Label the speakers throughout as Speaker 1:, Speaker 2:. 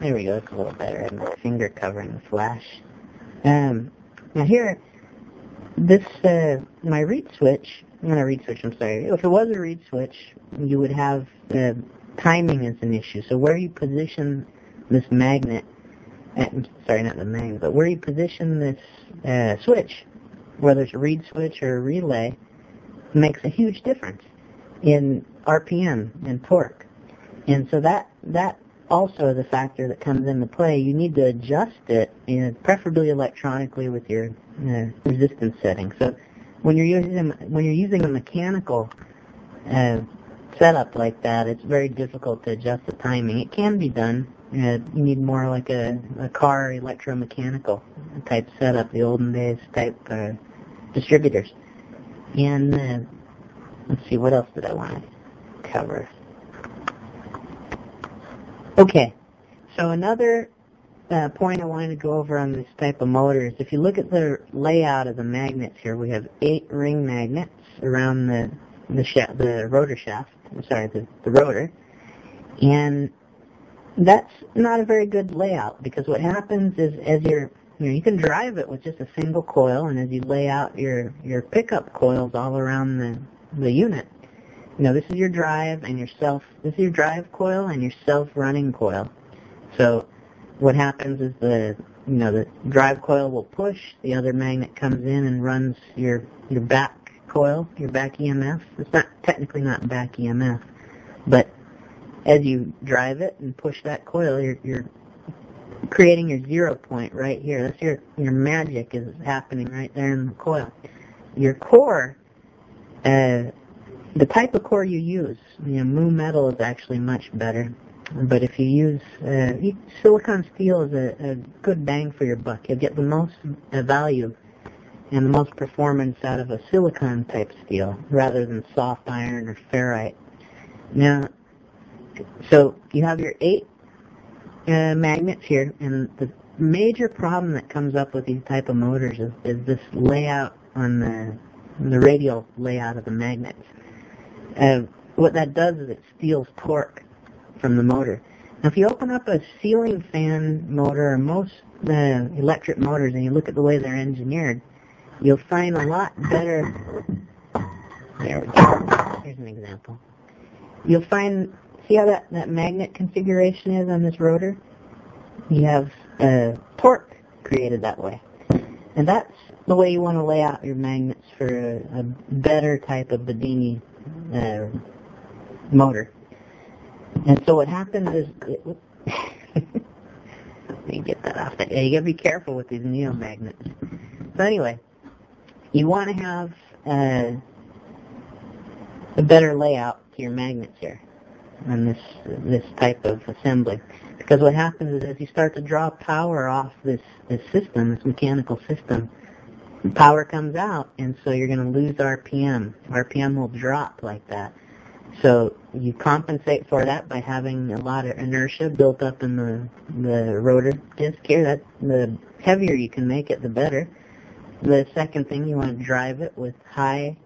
Speaker 1: There we go. It's a little better. I have my finger covering the flash. Um, now here, this uh, my read switch. Not a reed switch. I'm sorry. If it was a read switch, you would have uh, timing as an issue. So where you position this magnet, uh, sorry, not the magnet, but where you position this uh, switch, whether it's a read switch or a relay, makes a huge difference in RPM and torque. And so that that also a factor that comes into play. You need to adjust it, you know, preferably electronically with your uh, resistance setting. So when you're using when you're using a mechanical uh, setup like that, it's very difficult to adjust the timing. It can be done. Uh, you need more like a, a car electromechanical type setup, the olden days type uh, distributors. And uh, let's see, what else did I want to cover? Okay, so another uh, point I wanted to go over on this type of motor is if you look at the layout of the magnets here, we have eight ring magnets around the the, the rotor shaft. I'm sorry, the, the rotor, and that's not a very good layout because what happens is as you're you know you can drive it with just a single coil, and as you lay out your your pickup coils all around the the unit, you know, this is your drive and your self, this is your drive coil and your self-running coil. So what happens is the, you know, the drive coil will push, the other magnet comes in and runs your, your back coil, your back EMF. It's not, technically not back EMF, but as you drive it and push that coil, you're, you're creating your zero point right here. That's your, your magic is happening right there in the coil. Your core, uh, the type of core you use, you know, mu metal is actually much better. But if you use uh, silicon steel is a, a good bang for your buck. You'll get the most value and the most performance out of a silicon type steel rather than soft iron or ferrite. Now, so you have your eight uh, magnets here, and the major problem that comes up with these type of motors is, is this layout on the the radial layout of the magnets. Uh, what that does is it steals torque from the motor. Now, if you open up a ceiling fan motor or most uh, electric motors and you look at the way they're engineered, you'll find a lot better. There we go. Here's an example. You'll find, see how that, that magnet configuration is on this rotor? You have uh, torque created that way. And that's the way you want to lay out your magnets for a, a better type of Bedini uh, motor. And so what happens is, it, let me get that off. Yeah, you gotta be careful with these neomagnets. So anyway, you want to have uh, a better layout to your magnets here on this this type of assembly. Because what happens is as you start to draw power off this, this system, this mechanical system, power comes out, and so you're going to lose RPM. RPM will drop like that. So you compensate for that by having a lot of inertia built up in the the rotor disc here. That the heavier you can make it, the better. The second thing, you want to drive it with high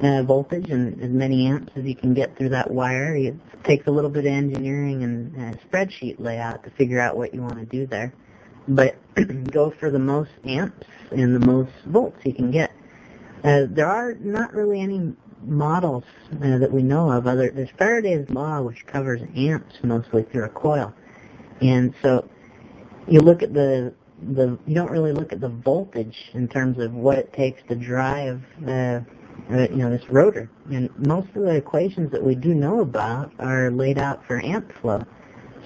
Speaker 1: uh, voltage and as many amps as you can get through that wire. It takes a little bit of engineering and uh, spreadsheet layout to figure out what you want to do there. But go for the most amps and the most volts you can get. Uh, there are not really any models uh, that we know of. Other there's Faraday's law, which covers amps mostly through a coil, and so you look at the the you don't really look at the voltage in terms of what it takes to drive uh, uh, you know this rotor. And most of the equations that we do know about are laid out for amp flow.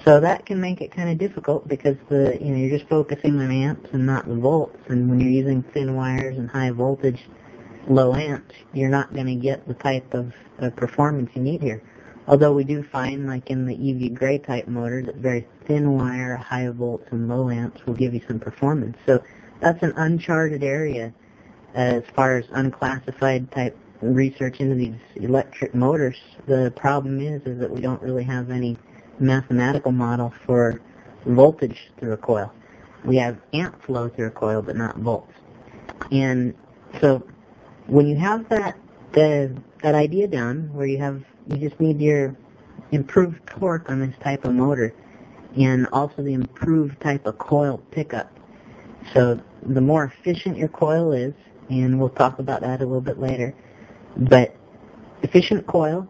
Speaker 1: So that can make it kind of difficult because the you know you're just focusing on amps and not the volts. And when you're using thin wires and high voltage, low amps, you're not going to get the type of, of performance you need here. Although we do find, like in the EV Gray type motor, that very thin wire, high volts, and low amps will give you some performance. So that's an uncharted area as far as unclassified type research into these electric motors. The problem is, is that we don't really have any mathematical model for voltage through a coil. We have amp flow through a coil, but not volts. And so when you have that the, that idea down, where you have you just need your improved torque on this type of motor, and also the improved type of coil pickup. So the more efficient your coil is, and we'll talk about that a little bit later, but efficient coil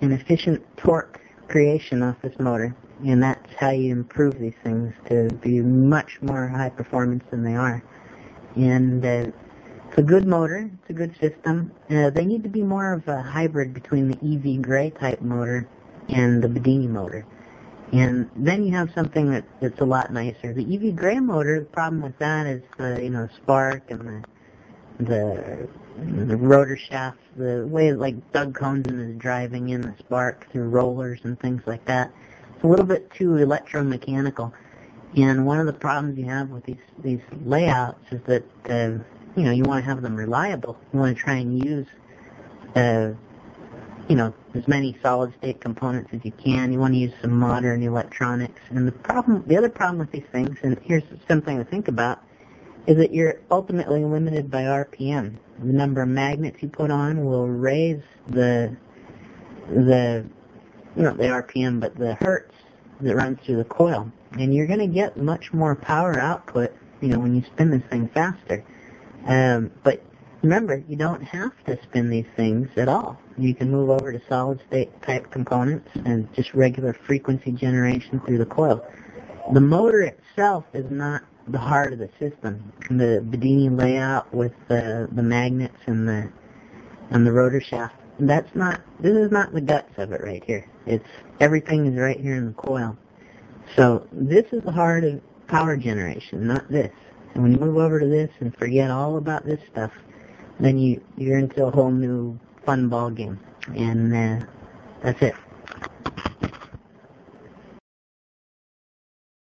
Speaker 1: and efficient torque creation off this motor, and that's how you improve these things to be much more high performance than they are. And uh, it's a good motor, it's a good system. Uh, they need to be more of a hybrid between the EV Gray type motor and the Bedini motor. And then you have something that, that's a lot nicer. The EV Gray motor, the problem with that is the, you know, spark and the, the, the rotor shaft, the way like Doug Konzen is driving in the spark through rollers and things like that. It's a little bit too electromechanical. And one of the problems you have with these, these layouts is that, uh, you know, you want to have them reliable. You want to try and use, uh, you know, as many solid state components as you can. You want to use some modern electronics. And the problem, the other problem with these things, and here's something to think about, is that you're ultimately limited by RPM. The number of magnets you put on will raise the, the, not the RPM, but the hertz that runs through the coil. And you're going to get much more power output, you know, when you spin this thing faster. Um, but remember, you don't have to spin these things at all. You can move over to solid state type components and just regular frequency generation through the coil. The motor itself is not the heart of the system. The Bedini layout with the the magnets and the and the rotor shaft. That's not. This is not the guts of it right here. It's everything is right here in the coil. So this is the heart of power generation, not this. And when you move over to this and forget all about this stuff, then you you're into a whole new fun ball game. And uh, that's it.